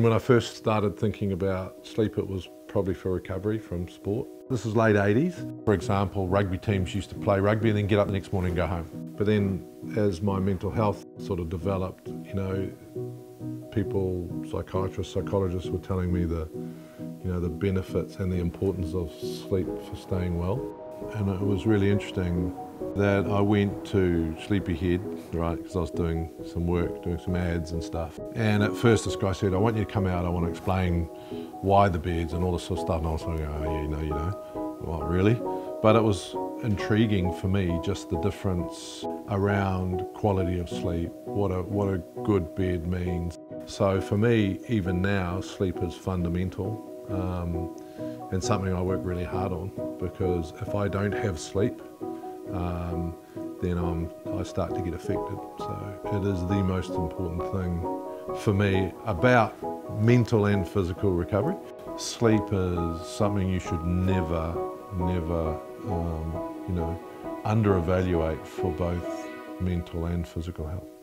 When I first started thinking about sleep, it was probably for recovery from sport. This is late 80s. For example, rugby teams used to play rugby and then get up the next morning and go home. But then as my mental health sort of developed, you know, people, psychiatrists, psychologists were telling me the, you know, the benefits and the importance of sleep for staying well. And it was really interesting that I went to Sleepyhead, right, because I was doing some work, doing some ads and stuff. And at first this guy said, I want you to come out, I want to explain why the beds and all this sort of stuff. And I was like, oh yeah, you know, you know, well, really? But it was intriguing for me, just the difference around quality of sleep, what a, what a good bed means. So for me, even now, sleep is fundamental. Um, and something I work really hard on because if I don't have sleep, um, then I'm, I start to get affected. So it is the most important thing for me about mental and physical recovery. Sleep is something you should never, never, um, you know, under-evaluate for both mental and physical health.